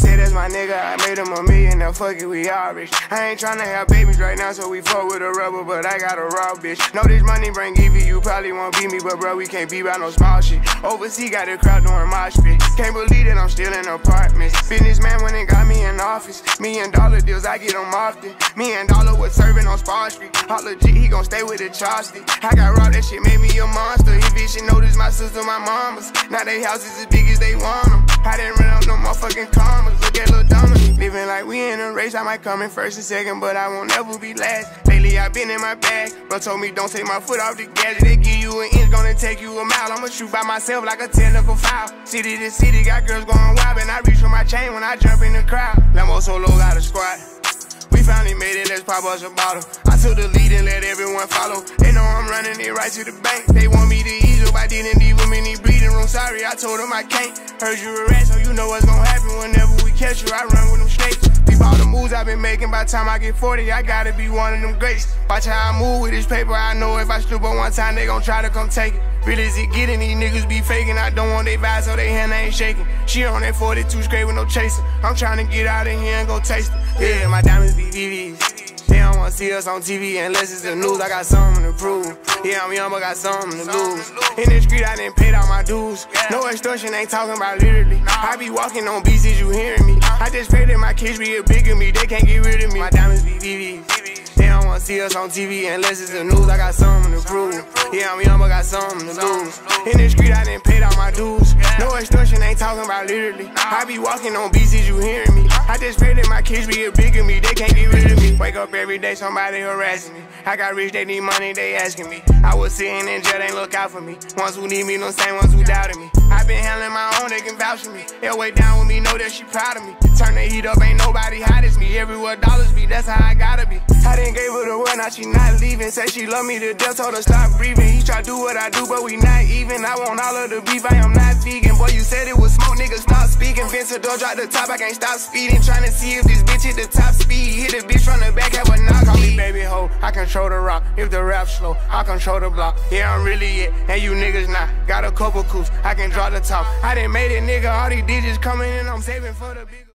know, let's that's my nigga. I made him a million, now fuck it, we all rich. I ain't tryna have babies right now, so we fuck with a rubber, but I got a raw bitch. Know this money bring Evie, you probably won't beat me, but bro, we can't be by no small shit. Overseas got the crowd doing mosh pit. Can't believe that I'm still in apartments. Businessman went and got me in office. Million dollar deals, I get them often. Me and Dollar was serving on Spar Street. Hot legit, he gon' stay with the chopstick. I got robbed, that shit made me a monster. He bitch, noticed my sister, my mamas. Now they houses as big as they want them. I didn't run up no motherfucking commas. Dominic. Living like we in a race. I might come in first and second, but I won't ever be last. Lately I've been in my bag. Bro told me don't take my foot off the gas. They give you an inch, gonna take you a mile. I'ma shoot by myself like a technical foul. City to city, got girls going wild, and I reach for my chain when I jump in the crowd. Lambo solo got a squad. We finally made it, let's pop us a bottle. I took the lead and let everyone follow. They know I'm running it right to the bank. They want me to ease up, I didn't even Sorry, I told them I can't. Heard you a rat, so you know what's gonna happen whenever we catch you. I run with them snakes. Peep all the moves I've been making. By the time I get 40, I gotta be one of them greats. Watch how I move with this paper. I know if I slip up one time, they gon' try to come take it. Real as it getting, these niggas be faking. I don't want they vibe, so they hand ain't shaking. She on that 42 straight with no chasing. I'm trying to get out of here and go taste it. Yeah, my diamonds be VVs. See us on TV unless it's the news. I got something to prove. Yeah, I'm young, but got something to lose. In the street, I didn't pay all my dues. No extortion, ain't talking about literally. I be walking on beats, you hearing me? I just pray that my kids be a bigger me. They can't get rid of me. My diamonds be VVs. They don't wanna see us on TV unless it's the news. I got something to prove. Yeah, I'm young, but got something to lose. In the street, I didn't pay all my dues. No extortion, ain't talking about literally. I be walking on beats, is you hearing me? I just pray that my kids be a bigger me. They can't get rid of me. Wake up every day, somebody harassing me. I got rich, they need money, they asking me. I was sitting in jail, they look out for me. Ones who need me, no same ones who doubted me. I been handling my own, they can vouch for me. They'll down with me, know that she proud of me. Turn the heat up, ain't nobody hot as me. Everywhere dollars be, that's how I gotta be. I didn't now she not leaving. Say she love me to death, told her stop breathing. He try do what I do, but we not even. I want all of the beef, I am not vegan. Boy, you said it was smoke, nigga, stop speaking. Vincent door drop the top, I can't stop speeding. Trying to see if this bitch hit the top speed. Hit a bitch from the back, have a knock. Call me baby ho, I control the rock. If the rap slow, I control the block. Yeah, I'm really it, and you niggas not. Got a couple coups, I can draw the top. I didn't made it, nigga. All these digits coming in, I'm saving for the big.